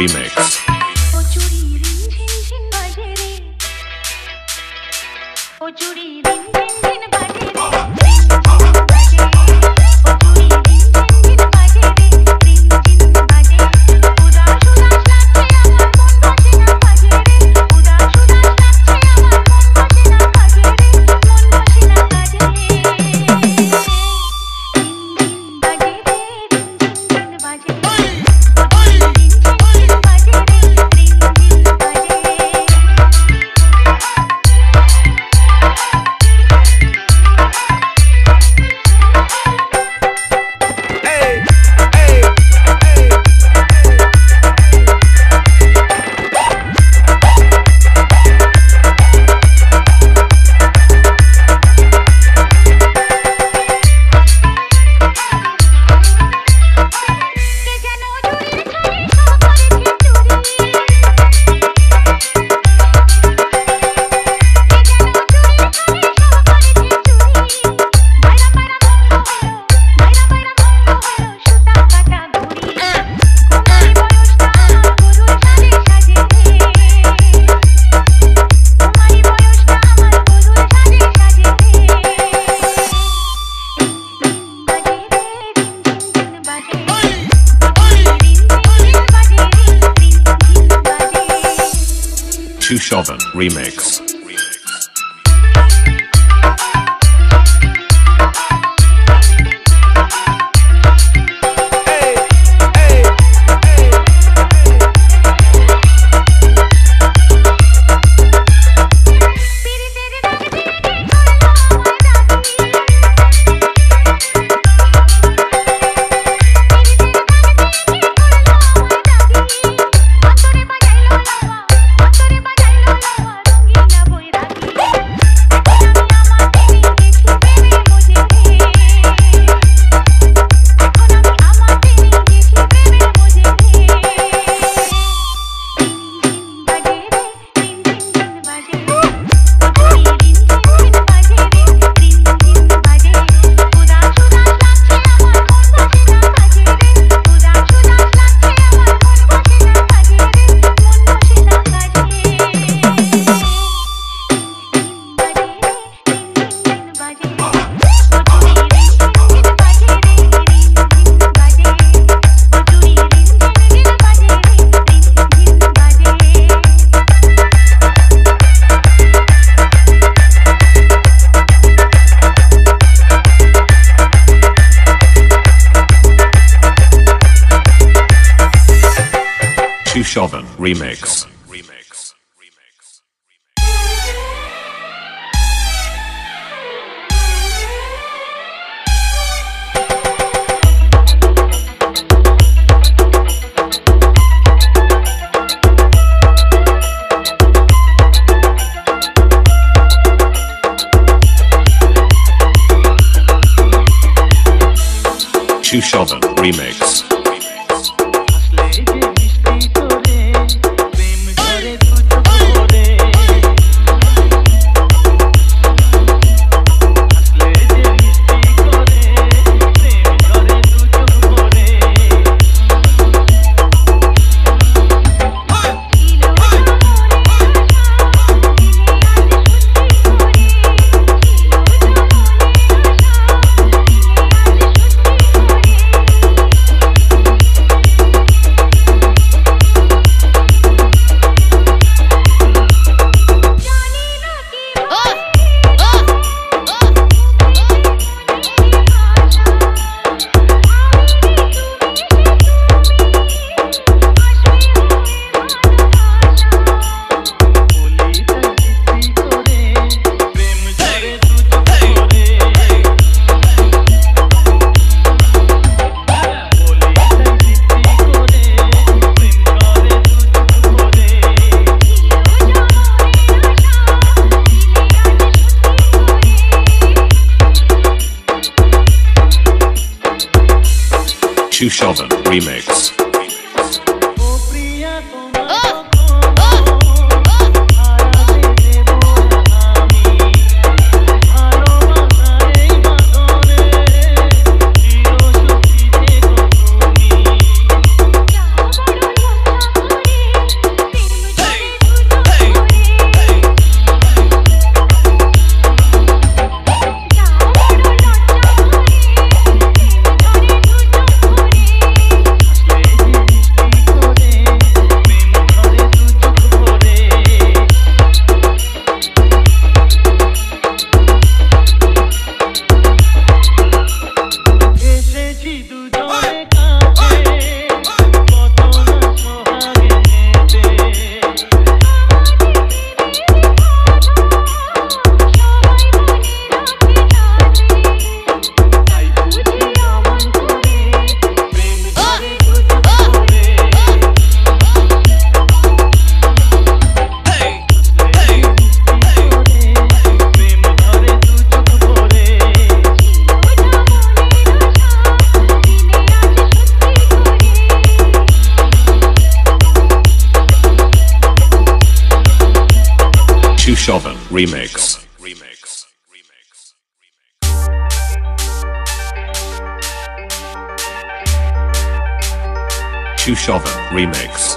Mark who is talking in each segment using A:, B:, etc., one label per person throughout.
A: Remix. Remix. Susovan Remix. Remix. Remix.
B: Susovan
A: Remix.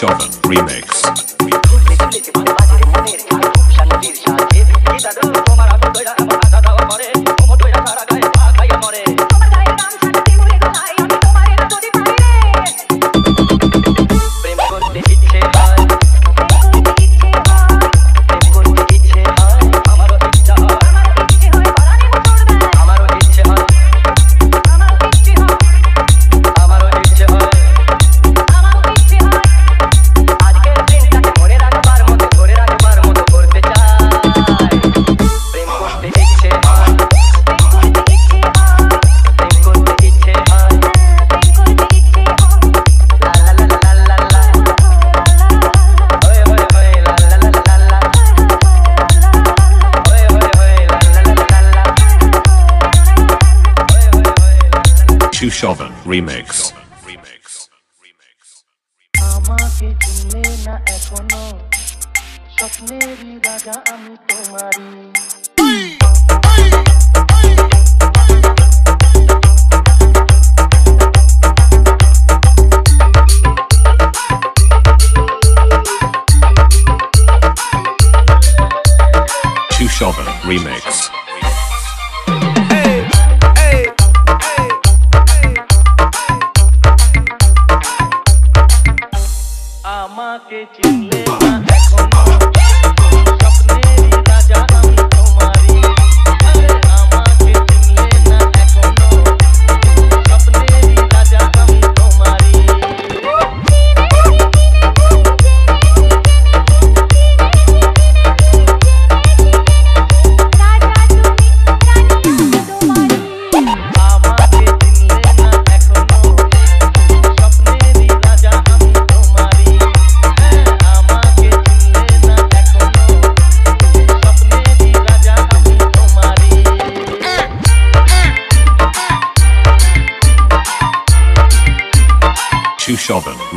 A: Susovan Remix.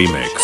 A: Remix.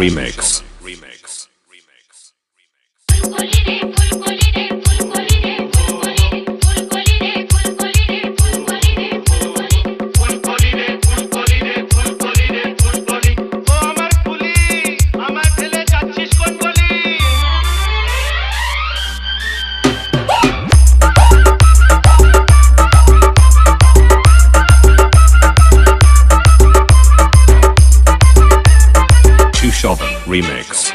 A: Remix.
B: Chauvin Remix.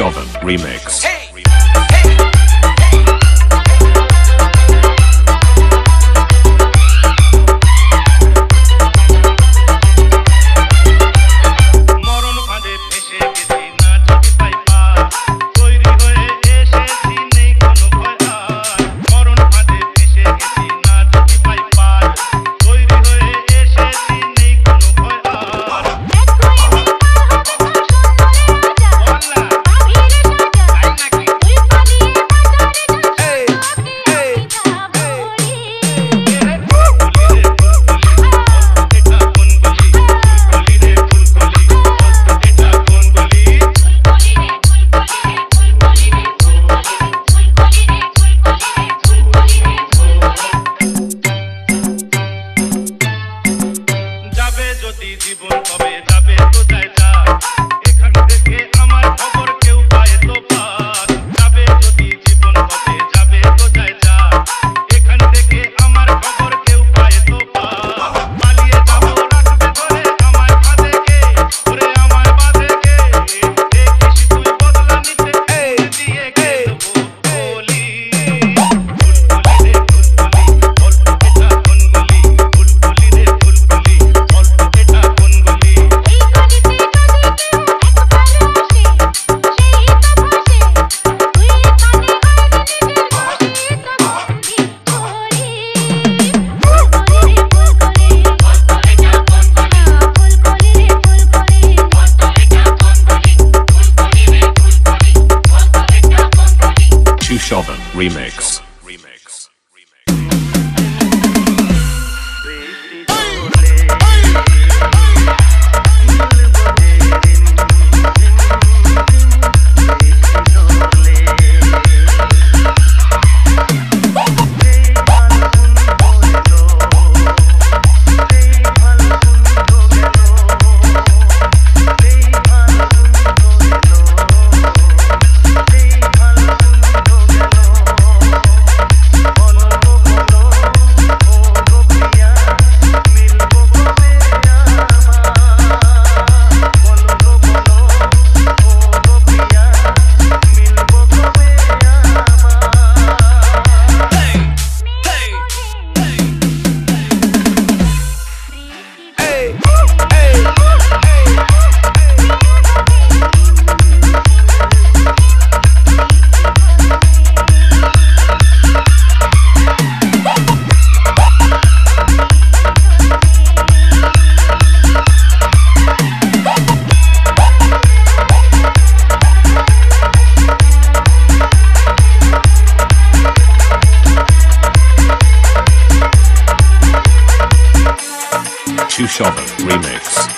B: Chauvin remix. Hey!
C: Susovan Remix.